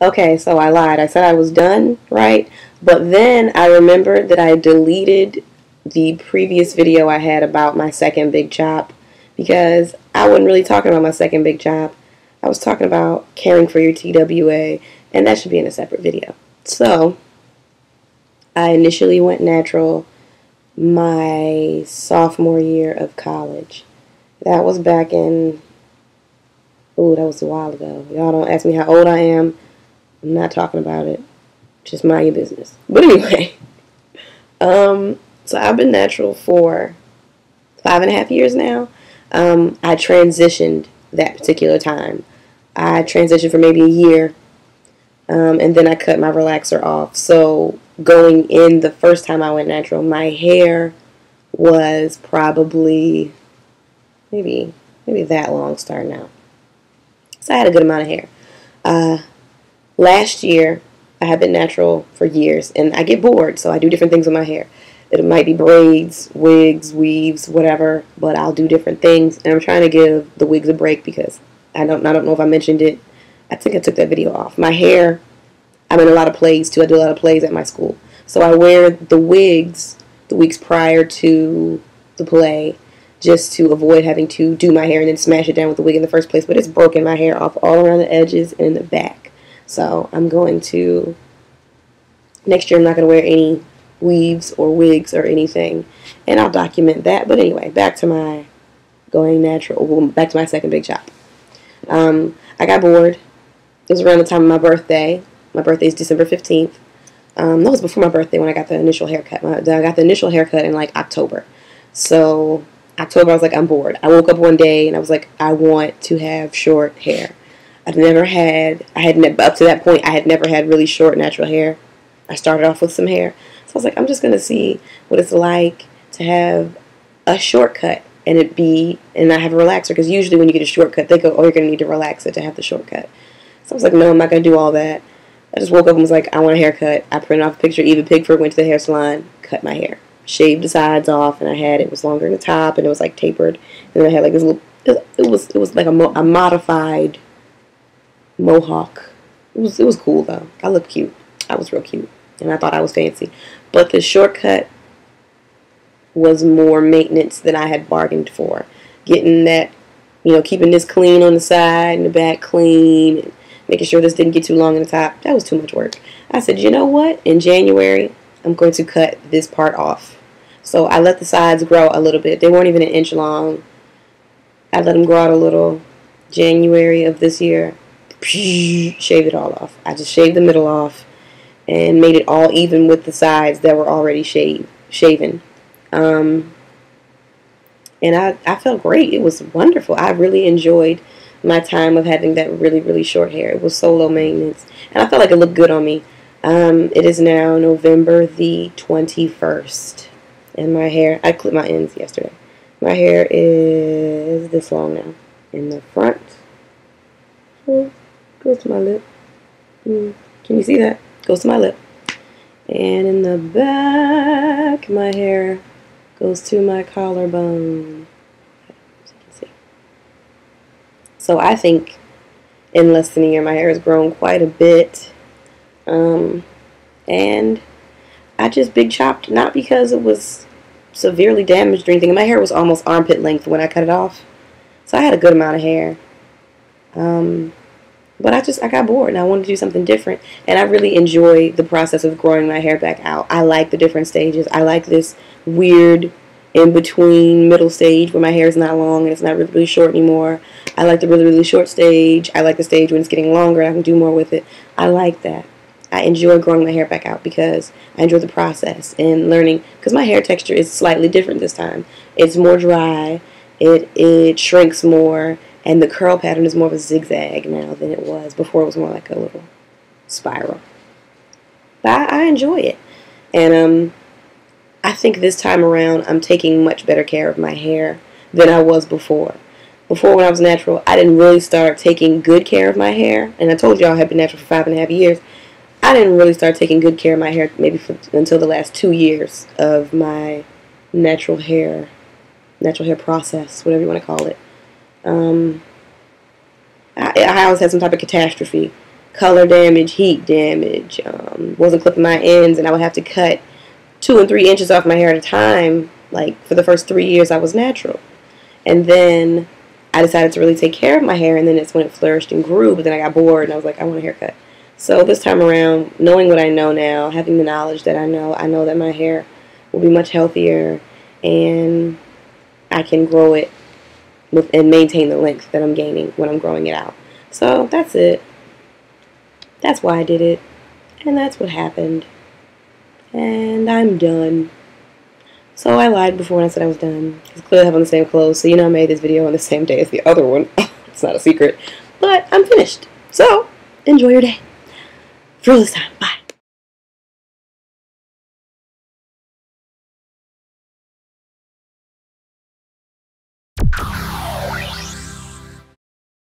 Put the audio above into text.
Okay, so I lied. I said I was done, right? But then I remembered that I deleted the previous video I had about my second big chop because I wasn't really talking about my second big chop. I was talking about caring for your TWA, and that should be in a separate video. So, I initially went natural my sophomore year of college. That was back in, oh, that was a while ago. Y'all don't ask me how old I am. I'm not talking about it. Just mind your business. But anyway, um, so I've been natural for five and a half years now. Um, I transitioned that particular time. I transitioned for maybe a year, um, and then I cut my relaxer off. So going in the first time I went natural, my hair was probably maybe maybe that long starting out. So I had a good amount of hair. Uh, last year, I have been natural for years, and I get bored, so I do different things with my hair. It might be braids, wigs, weaves, whatever, but I'll do different things. And I'm trying to give the wigs a break because I don't I don't know if I mentioned it. I think I took that video off. My hair, I'm in a lot of plays too. I do a lot of plays at my school. So I wear the wigs the weeks prior to the play just to avoid having to do my hair and then smash it down with the wig in the first place. But it's broken my hair off all around the edges and in the back. So I'm going to, next year I'm not going to wear any weaves or wigs or anything. And I'll document that. But anyway, back to my going natural, well, back to my second big chop. Um, I got bored. It was around the time of my birthday. My birthday is December 15th. Um, that was before my birthday when I got the initial haircut. My, I got the initial haircut in like October. So October, I was like, I'm bored. I woke up one day and I was like, I want to have short hair. I've never had, I had, ne- up to that point, I had never had really short natural hair. I started off with some hair. So I was like, I'm just going to see what it's like to have a shortcut and it be, and I have a relaxer. Because usually when you get a shortcut, they go, oh, you're going to need to relax it to have the shortcut. So I was like, no, I'm not going to do all that. I just woke up and was like, I want a haircut. I printed off a picture. Eva Pigford went to the hair salon, cut my hair, shaved the sides off, and I had it was longer in the top, and it was like tapered, and I had like this little. It was it was like a, mo- a modified mohawk. It was it was cool though. I looked cute. I was real cute, and I thought I was fancy. But the shortcut was more maintenance than I had bargained for. Getting that, you know, keeping this clean on the side and the back clean making sure this didn't get too long in the top. That was too much work. I said, you know what? In January, I'm going to cut this part off. So I let the sides grow a little bit. They weren't even an inch long. I let them grow out a little. January of this year, shaved it all off. I just shaved the middle off and made it all even with the sides that were already shaved, shaven. Um, and I, I felt great. It was wonderful. I really enjoyed my time of having that really, really short hair. It was so low maintenance. And I felt like it looked good on me. Um, it is now November the 21st. And my hair, I clipped my ends yesterday. My hair is this long now. In the front, goes to my lip. Mm, can you see that? Goes to my lip. And in the back, my hair goes to my collarbone. So I think in less than a year, my hair has grown quite a bit. Um, and I just big chopped, not because it was severely damaged or anything. My hair was almost armpit length when I cut it off. So I had a good amount of hair. Um, but I just, I got bored and I wanted to do something different. And I really enjoy the process of growing my hair back out. I like the different stages. I like this weird in between middle stage where my hair is not long and it's not really, really short anymore. I like the really, really short stage. I like the stage when it's getting longer. and I can do more with it. I like that. I enjoy growing my hair back out because I enjoy the process and learning. Because my hair texture is slightly different this time. It's more dry. It it shrinks more, and the curl pattern is more of a zigzag now than it was before. It was more like a little spiral. But I, I enjoy it, and um, I think this time around I'm taking much better care of my hair than I was before. Before, when I was natural, I didn't really start taking good care of my hair. And I told y'all I had been natural for five and a half years. I didn't really start taking good care of my hair maybe for, until the last two years of my natural hair, natural hair process, whatever you want to call it. Um, I, I always had some type of catastrophe color damage, heat damage, um, wasn't clipping my ends, and I would have to cut two and three inches off my hair at a time. Like for the first three years, I was natural. And then I decided to really take care of my hair, and then it's when it flourished and grew. But then I got bored, and I was like, I want a haircut. So this time around, knowing what I know now, having the knowledge that I know, I know that my hair will be much healthier, and I can grow it and maintain the length that I'm gaining when I'm growing it out. So that's it. That's why I did it, and that's what happened. And I'm done. So I lied before and I said I was done. Because clearly I have on the same clothes. So you know I made this video on the same day as the other one. it's not a secret. But I'm finished. So enjoy your day. For this time. Bye.